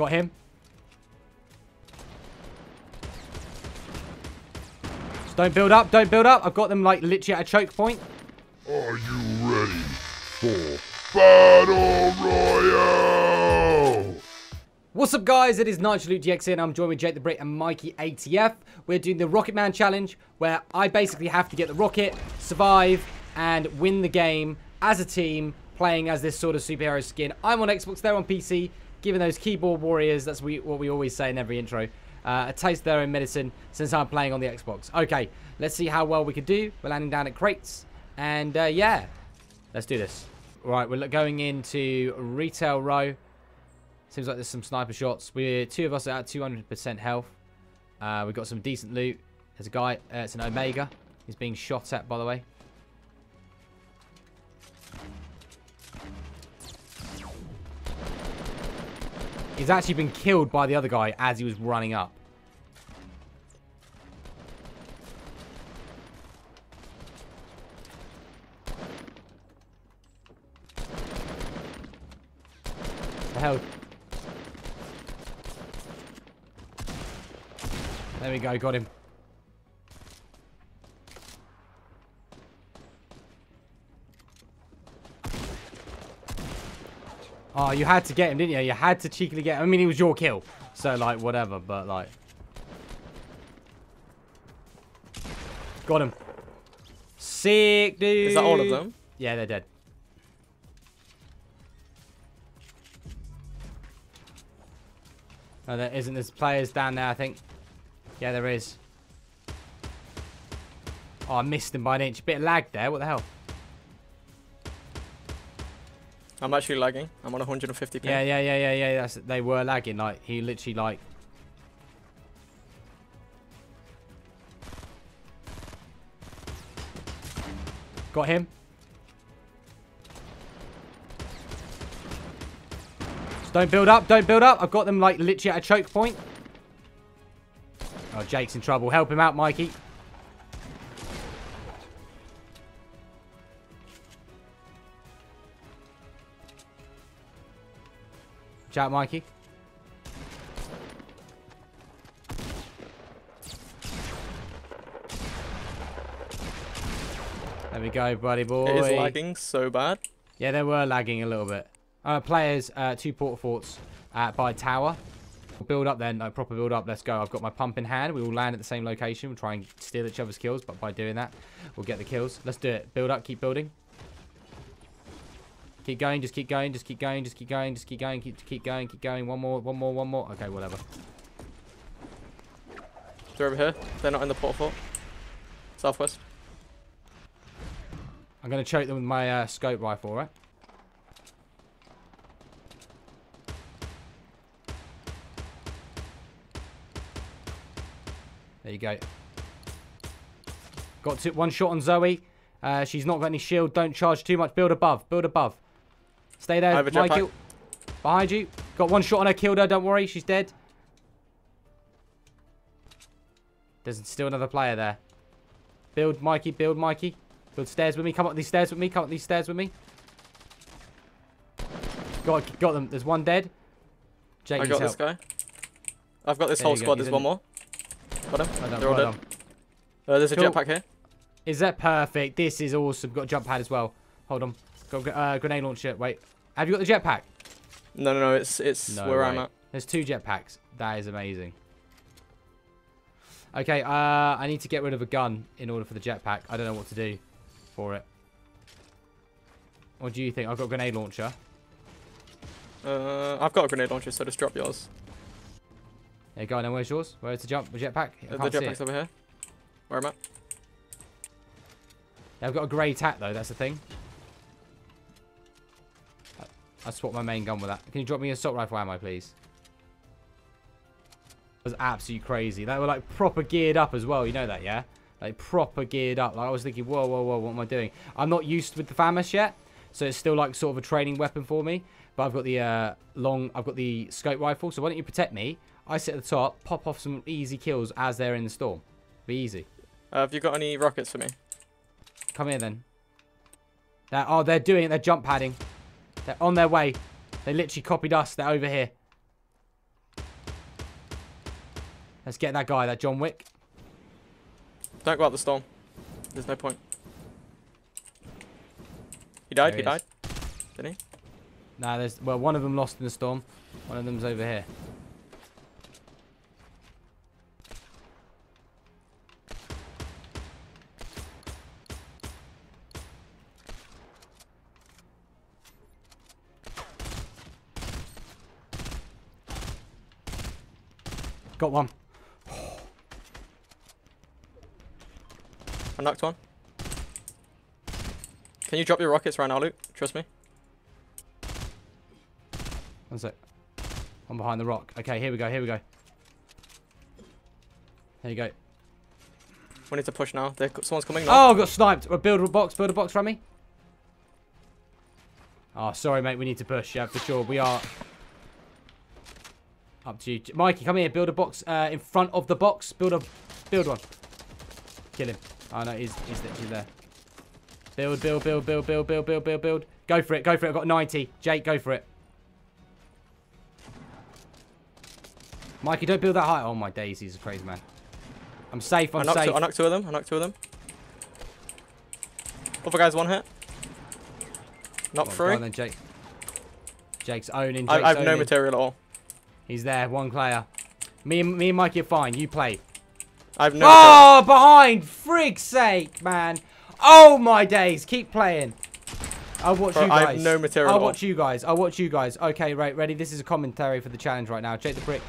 Got him. Just don't build up. Don't build up. I've got them like literally at a choke point. Are you ready for Battle Royale? What's up guys, it is NitroLukeDX here and I'm joined with Jake the Brit and Mikey ATF. We're doing the Rocket Man Challenge where I basically have to get the rocket, survive, and win the game as a team playing as this sort of superhero skin. I'm on Xbox, they're on PC, giving those keyboard warriors, that's we, what we always say in every intro, uh, a taste of their own medicine since I'm playing on the Xbox. Okay, let's see how well we can do. We're landing down at crates and uh, yeah, let's do this. Right, we're going into Retail Row. Seems like there's some sniper shots. We're two of us are at 200% health. Uh, we've got some decent loot. There's a guy. Uh, it's an Omega. He's being shot at, by the way. He's actually been killed by the other guy as he was running up. The hell? There we go, got him. Oh, you had to get him, didn't you? You had to cheekily get him. I mean, it was your kill. So, like, whatever, but, like... Got him. Sick, dude. Is that all of them? Yeah, they're dead. Oh, there isn't. There's players down there, I think. Yeah, there is. Oh, I missed him by an inch. Bit of lag there. What the hell? I'm actually lagging. I'm on 150 ping. Yeah, yeah, yeah, yeah, yeah. That's, they were lagging. Like, he literally, like... Got him. Just don't build up. Don't build up. I've got them, like, literally at a choke point. Oh, Jake's in trouble. Help him out, Mikey. Watch out, Mikey. There we go, buddy boy. It is lagging so bad. Yeah, they were lagging a little bit. Uh, players, uh, two port forts uh, by tower. Build up then, no, proper build up. Let's go. I've got my pump in hand. We will land at the same location. We'll try and steal each other's kills, but by doing that, we'll get the kills. Let's do it. Build up, keep building. Keep going, just keep going, just keep going, just keep going, just keep going, keep keep going, keep going. One more, one more, one more. Okay, whatever. They're over here. They're not in the port fort. Southwest. I'm gonna choke them with my uh, scope rifle, right? There you go. Got two, one shot on Zoe. Uh, she's not got any shield. Don't charge too much. Build above. Build above. Stay there, a. Behind you. Got one shot on her. Killed her. Don't worry. She's dead. There's still another player there. Build, Mikey. Build, Mikey. Build stairs with me. Come up these stairs with me. Come up these stairs with me. Got, got them. There's one dead. Jake I got this help. guy. I've got this There whole squad. There's one more. Got him. Well done, They're all well dead. Uh, there's a Cool. jetpack here. Is that perfect? This is awesome. Got a jump pad as well. Hold on. Got a uh, grenade launcher. Wait. Have you got the jetpack? No, no, no. It's it's No where I'm at. There's two jetpacks. That is amazing. Okay, uh, I need to get rid of a gun in order for the jetpack. I don't know what to do for it. What do you think? I've got a grenade launcher. Uh, I've got a grenade launcher, so just drop yours. There you go. Now, where's yours? Where's the jump? The jetpack? Uh, the jetpack's over here. Where I'm I? I've got a grey tat, though. That's the thing. I, swapped my main gun with that. Can you drop me a assault rifle ammo, please? It was absolutely crazy. They were, like, proper geared up as well. You know that, yeah? Like, proper geared up. Like, I was thinking, whoa, whoa, whoa, what am I doing? I'm not used with the FAMAS yet. So it's still, like, sort of a training weapon for me. But I've got the uh, long... I've got the scope rifle. So why don't you protect me? I sit at the top, pop off some easy kills as they're in the storm. Be easy. Uh, have you got any rockets for me? Come here then. They're, oh, they're doing it. They're jump padding. They're on their way. They literally copied us. They're over here. Let's get that guy, that John Wick. Don't go out the storm. There's no point. He died, he, died. Didn't he? Nah, there's well one of them lost in the storm. One of them's over here. Got one. I knocked one. Can you drop your rockets right now, Luke? Trust me. One sec. One behind the rock. Okay, here we go, here we go. There you go. We need to push now. There, someone's coming now. Oh, got sniped. Well, build a box, build a box from me. Oh, ah, sorry, mate. We need to push. Yeah, for sure. We are up to you. Mikey, come here. Build a box uh, in front of the box. Build a, build one. Kill him. Oh, no, he's, he's literally there. Build, build, build, build, build, build, build, build, build. Go for it, go for it. I've got 90. Jake, go for it. Mikey, don't build that high. Oh, my days. He's a crazy man. I'm safe, I I'm knocked, safe. two, I knocked two of them. I knocked two of them. Other guy's one hit. Not on, three. on then, Jake. Jake's owning. I, Jake's I have no material at all. He's there, one player. Me and me and Mikey are fine. You play. I have no. material. Oh, behind! Frig's sake, man. Oh my days. Keep playing. I'll watch Bro, you I guys. have no material I'll watch you guys. I'll watch you guys. Okay, right, ready. This is a commentary for the challenge right now. Jake the Brit.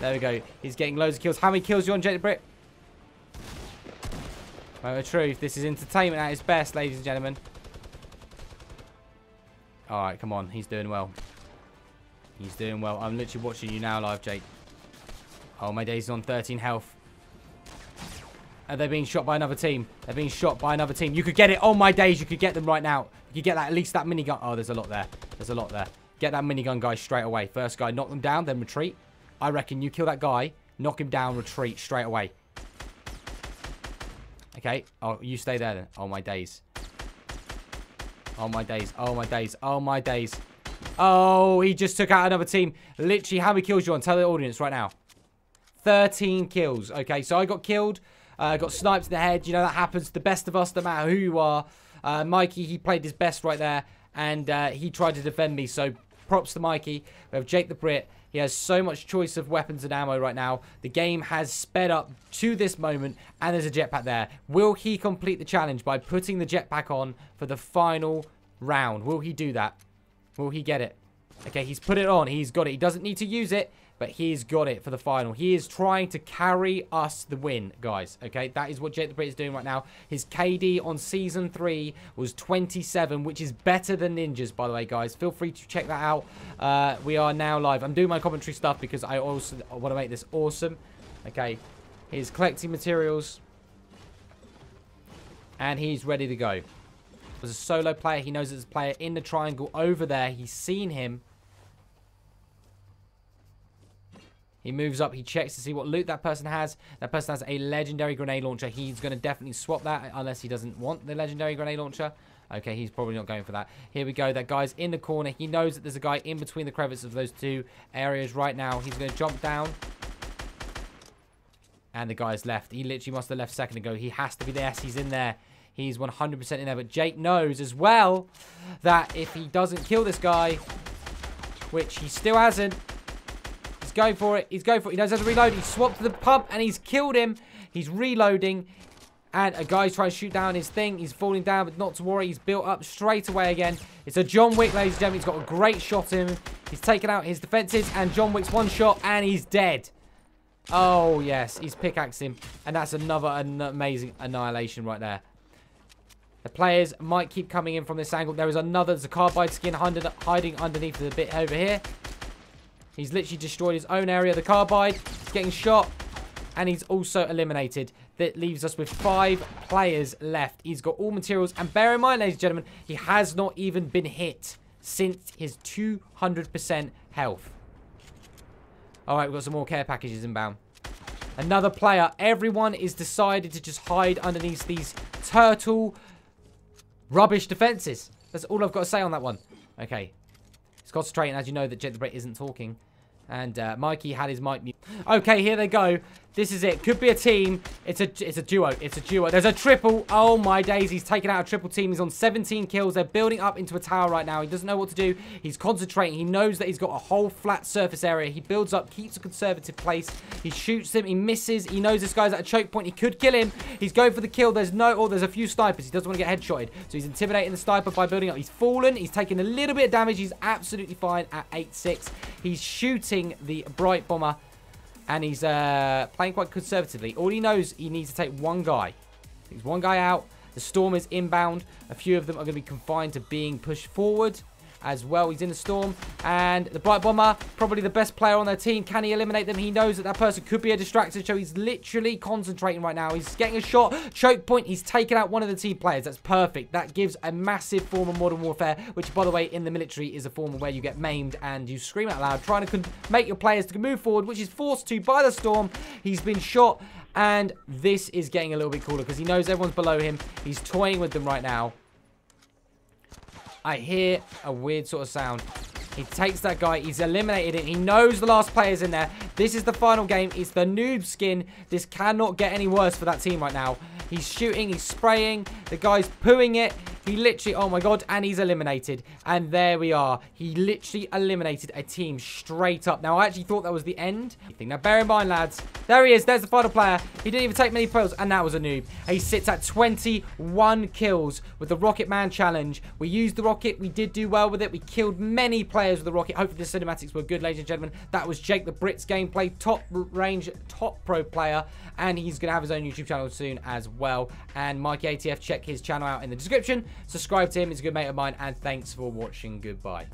There we go. He's getting loads of kills. How many kills you on, Jake the Brit? Moment of truth. This is entertainment at its best, ladies and gentlemen. All right, come on. He's doing well. He's doing well. I'm literally watching you now live, Jake. Oh, my days on 13 health. And they're being shot by another team. They're being shot by another team. You could get it. Oh, my days. You could get them right now. You could get that, at least that minigun. Oh, there's a lot there. There's a lot there. Get that minigun guy straight away. First guy, knock them down, then retreat. I reckon you kill that guy, knock him down, retreat straight away. Okay. Oh, you stay there then. Oh, my days. Oh, my days. Oh, my days. Oh, my days. Oh, he just took out another team. Literally, how many kills you on? Tell the audience right now. 13 kills. Okay, so I got killed. Uh, got sniped in the head. You know, that happens to the best of us, no matter who you are. Uh, Mikey, he played his best right there. And uh, he tried to defend me. So props to Mikey. We have Jake the Brit. He has so much choice of weapons and ammo right now. The game has sped up to this moment. And there's a jetpack there. Will he complete the challenge by putting the jetpack on for the final round? Will he do that? Will he get it? Okay, he's put it on. He's got it. He doesn't need to use it, but he's got it for the final. He is trying to carry us the win, guys. Okay, that is what Jake the Brit is doing right now. His KD on Season 3 was 27, which is better than Ninja's, by the way, guys. Feel free to check that out. Uh, we are now live. I'm doing my commentary stuff because I also want to make this awesome. Okay, he's collecting materials. And he's ready to go. As a solo player, he knows there's a player in the triangle over there. He's seen him. He moves up. He checks to see what loot that person has. That person has a legendary grenade launcher. He's going to definitely swap that unless he doesn't want the legendary grenade launcher. Okay, he's probably not going for that. Here we go. That guy's in the corner. He knows that there's a guy in between the crevices of those two areas right now. He's going to jump down. And the guy's left. He literally must have left a second ago. He has to be there. He's in there. He's 100% in there. But Jake knows as well that if he doesn't kill this guy, which he still hasn't, he's going for it. He's going for it. He knows how to reload. He swapped to the pump and he's killed him. He's reloading. And a guy's trying to shoot down his thing. He's falling down, but not to worry. He's built up straight away again. It's a John Wick, ladies and gentlemen. He's got a great shot in him. He's taken out his defenses, and John Wick's one shot, and he's dead. Oh, yes. He's pickaxing. And that's another an amazing annihilation right there. The players might keep coming in from this angle. There is another. There's a carbide skin hiding underneath the bit over here. He's literally destroyed his own area. The carbide is getting shot. And he's also eliminated. That leaves us with five players left. He's got all materials. And bear in mind, ladies and gentlemen, he has not even been hit since his 200% health. All right, we've got some more care packages inbound. Another player. Everyone is decided to just hide underneath these turtle rubbish defenses. That's all I've got to say on that one. Okay. He's concentrating, as you know, that Jake the Brit isn't talking. And uh, Mikey had his mic mute. Okay, here they go. This is it. Could be a team. It's a it's a duo. It's a duo. There's a triple. Oh my days. He's taken out a triple team. He's on 17 kills. They're building up into a tower right now. He doesn't know what to do. He's concentrating. He knows that he's got a whole flat surface area. He builds up, keeps a conservative place. He shoots him. He misses. He knows this guy's at a choke point. He could kill him. He's going for the kill. There's no, or oh, there's a few snipers. He doesn't want to get headshotted. So he's intimidating the sniper by building up. He's fallen. He's taking a little bit of damage. He's absolutely fine at 8-6. He's shooting the Brite Bomber and he's uh, playing quite conservatively. All he knows, he needs to take one guy. He's one guy out. The Storm is inbound. A few of them are going to be confined to being pushed forward as well. He's in the storm. And the Brite Bomber, probably the best player on their team. Can he eliminate them? He knows that that person could be a distraction, so he's literally concentrating right now. He's getting a shot. Choke point. He's taken out one of the team players. That's perfect. That gives a massive form of Modern Warfare, which, by the way, in the military is a form of where you get maimed and you scream out loud, trying to make your players to move forward, which is forced to by the storm. He's been shot. And this is getting a little bit cooler because he knows everyone's below him. He's toying with them right now. I hear a weird sort of sound. He takes that guy. He's eliminated it. He knows the last player's in there. This is the final game. It's the noob skin. This cannot get any worse for that team right now. He's shooting. He's spraying. The guy's pooing it. He literally, oh my god, and he's eliminated. And there we are. He literally eliminated a team straight up. Now, I actually thought that was the end. Now, bear in mind, lads, there he is. There's the final player. He didn't even take many kills, and that was a noob. He sits at 21 kills with the Rocket Man challenge. We used the rocket. We did do well with it. We killed many players with the rocket. Hopefully, the cinematics were good, ladies and gentlemen. That was Jake the Brits gameplay, top range, top pro player, and he's going to have his own YouTube channel soon as well. And Mikey ATF, check his channel out in the description. Subscribe to him. He's a good mate of mine. And thanks for watching. Goodbye.